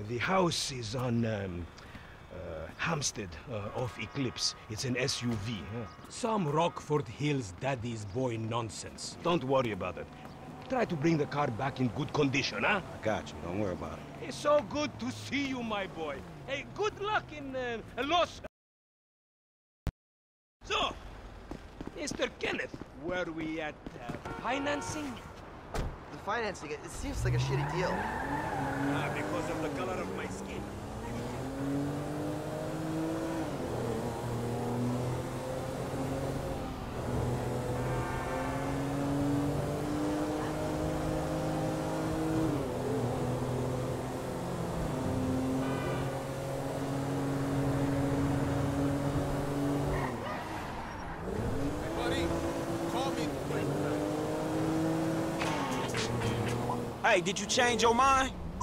The house is on, um, uh, Hampstead, uh, off Eclipse. It's an SUV, huh? Some Rockford Hills daddy's boy nonsense. Don't worry about it. Try to bring the car back in good condition, huh? I got you. Don't worry about it. It's so good to see you, my boy. Hey, good luck in uh, Los... So, Mr. Kenneth, were we at uh, financing? the financing, it, it seems like a shitty deal. Ah, because of the color of my skin. Hey, did you change your mind?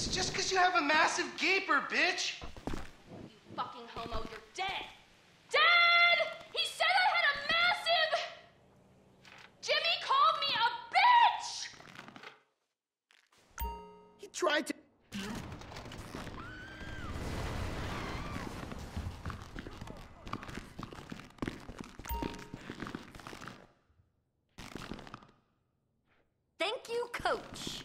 That's just because you have a massive gaper, bitch. You fucking homo, you're dead! Dad! He said I had a massive... Jimmy called me a bitch! He tried to... Thank you, coach.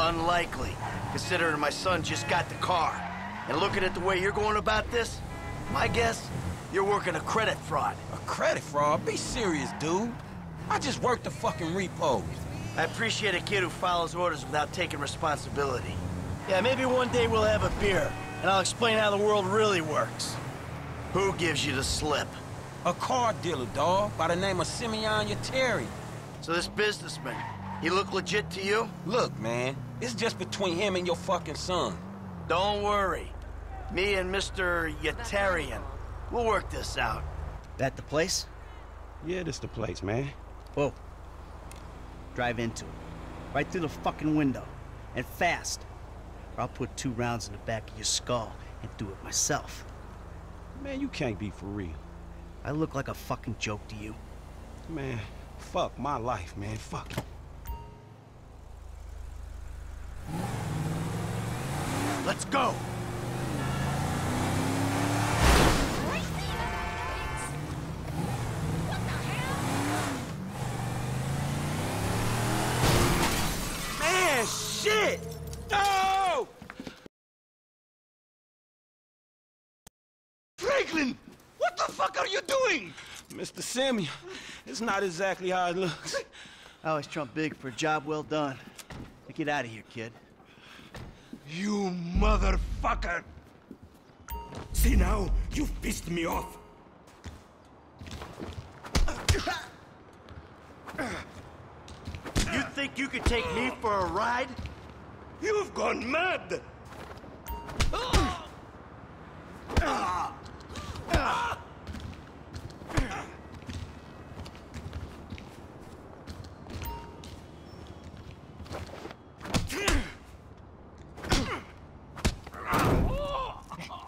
Unlikely, considering my son just got the car. And looking at the way you're going about this, my guess, you're working a credit fraud. A credit fraud? Be serious, dude. I just worked the fucking repos. I appreciate a kid who follows orders without taking responsibility. Yeah, maybe one day we'll have a beer, and I'll explain how the world really works. Who gives you the slip? A car dealer, dawg, by the name of Simeon Yateri. So this businessman, he look legit to you? Look, man, it's just between him and your fucking son. Don't worry. Me and Mr. Yetarian, we'll work this out. That the place? Yeah, this the place, man. Whoa. Drive into it. Right through the fucking window. And fast. Or I'll put two rounds in the back of your skull and do it myself. Man, you can't be for real. I look like a fucking joke to you. Man, fuck my life, man. Fuck it. Let's go! Man, shit! No! Franklin! What the fuck are you doing? Mr. Simeon, it's not exactly how it looks. I always trump big for a job well done. Now get out of here, kid. You motherfucker! See now, you've pissed me off. You think you could take me for a ride? You've gone mad!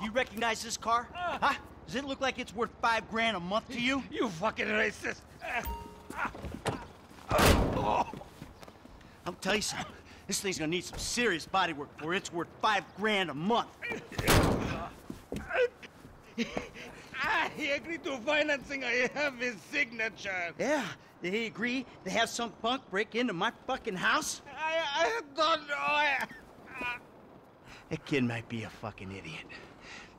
You recognize this car? Uh. Huh? Does it look like it's worth five grand a month to you? You fucking racist! I'll tell you something. This thing's gonna need some serious body work for it's worth five grand a month. Ah, he agreed to financing. I have his signature. Yeah, did he agree to have some punk break into my fucking house? I, I don't know. I... That kid might be a fucking idiot.